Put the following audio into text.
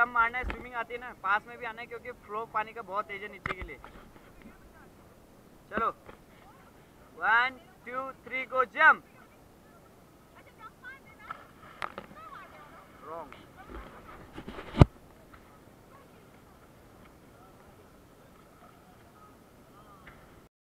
Jump मारना है swimming आती है ना, पास में भी आना है, क्योंकि फ्लो पानी का बहुत तेज है नीचे के लिए। चलो। वन टू थ्री को जंप